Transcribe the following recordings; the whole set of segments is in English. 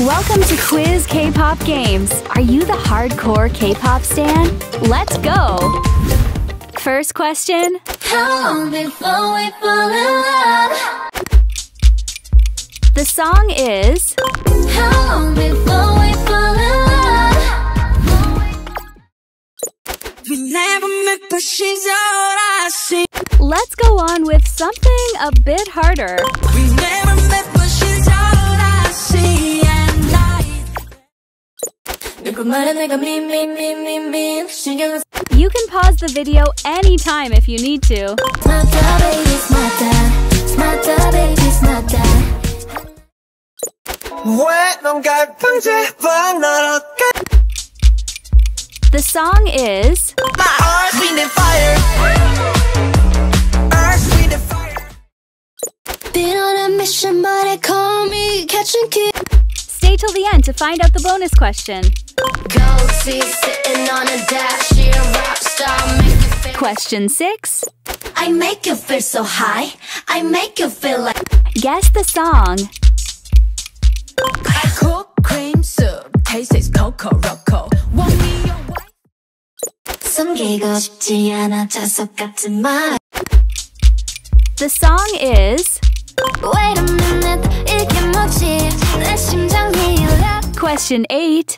Welcome to Quiz K-Pop Games. Are you the hardcore K-pop stan? Let's go! First question. How long before we fall in love? The song is How long before we fall in love? We never met, but she's all I see. Let's go on with something a bit harder. We never met, You can pause the video anytime if you need to. The song is Stay till the end to find out the bonus question. Gold teeth sitting on a dash She a rock star make you feel Question 6. I make you feel so high I make you feel like Guess the song. Cook cream soup, taste is coco roco. Want me your wife? 숨기고 싶지 않아 자석 같은 말 The song is Wait a minute 이게 뭐지 내 심장이 랩 Question 8.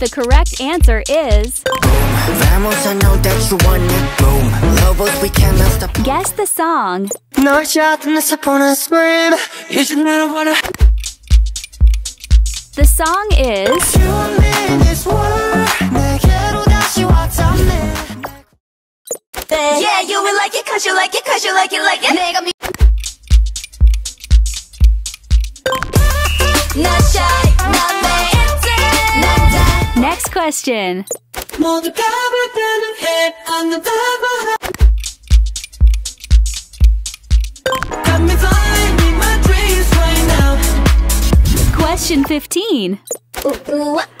the correct answer is Vamos, I know that you want Yeah you will like it cause you like it cause you like it like it 내가 미 Not shy not fancy not die next question. 모두 가볼 때는 해 않는다고 Got me flying in my dreams right now Question 15. Ooh, ooh, ah, ooh,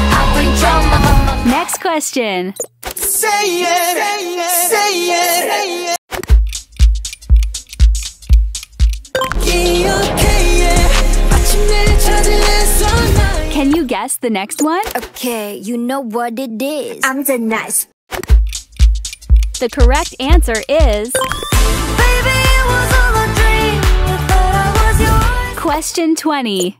Next question. Say it, say it, say it, say it. Can you guess the next one? Okay, you know what it is. I'm the nice. The correct answer is. Baby, Question 20.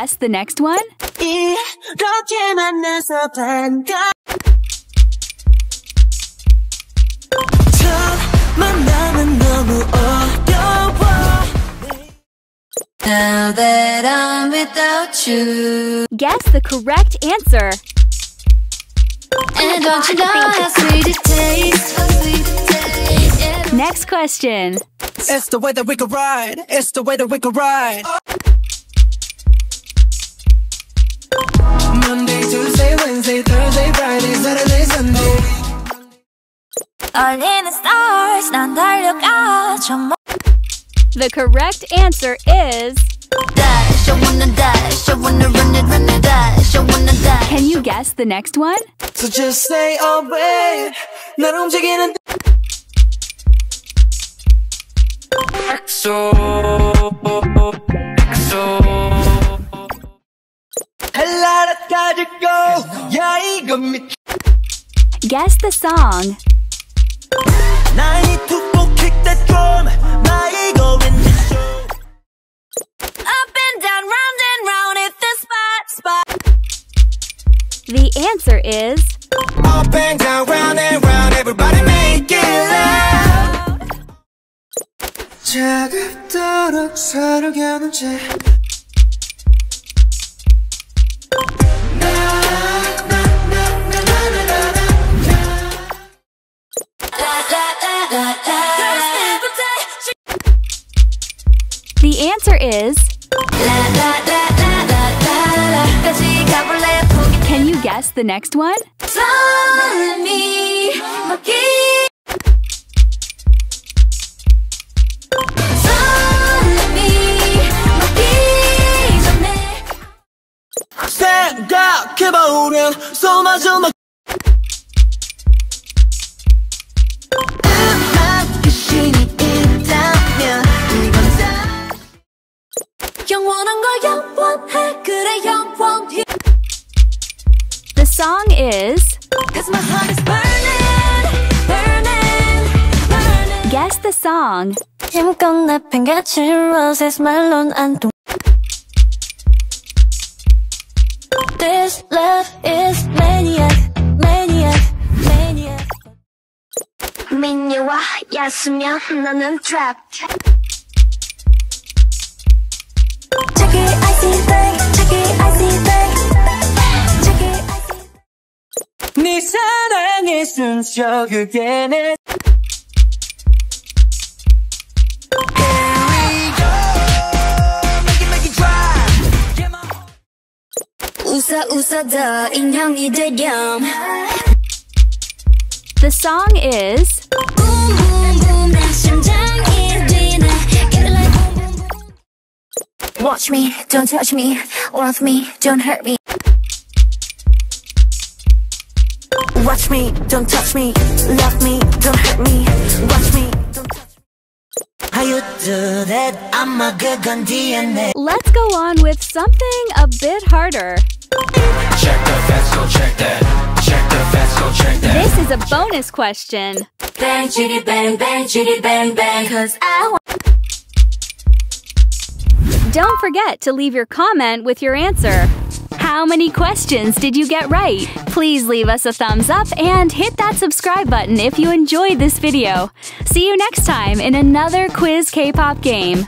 guess the next one? Now that I'm without you. Guess the correct answer. And don't you know how sweet it tastes? Next question. It's the way that we could ride. It's the way that we could ride. Wednesday, Thursday, Friday, Saturday, Sunday All in the stars 난 달려가 저 멀- The correct answer is. dash I wanna dash I wanna run it run it dash I wanna dash Can you guess the next one? So just say oh babe 날 움직이는 엑 in the show Up and down round and round hit the spot spot The answer is. Up and down round and round everybody make it loud 자극도록 서로 겨눈 채 The answer is. 같이 가볼래 포기 Can you guess the next one? 설미 먹기 설미 먹기 전에 생각해보면 쏟아져 막 영원한 걸 영원해 그래 영원히 The song is. Cause my heart is burning burning burning Guess the song. 힘껏 내팽개친 roses 말론 안동 This love is maniac maniac maniac 민유와 야수면 나는 trapped it make it drop Get my 웃어 웃어 더 인형이 되렴 The song is. Boom boom boom 내 심장이 뛰네 Get it like boom boom boom Watch me, don't touch me Love me, don't hurt me Watch me, don't touch me Love me, don't hurt me Watch me, don't touch me How you do that? I'm a good gun DNA Let's go on with something a bit harder. Check the vessel, check that. Check the vessel, check that. This is a bonus question. Bang, chitty bang, bang, chitty bang, bang Cause I want Don't forget to leave your comment with your answer. How many questions did you get right? Please leave us a thumbs up and hit that subscribe button if you enjoyed this video. See you next time in another Quiz K-pop game.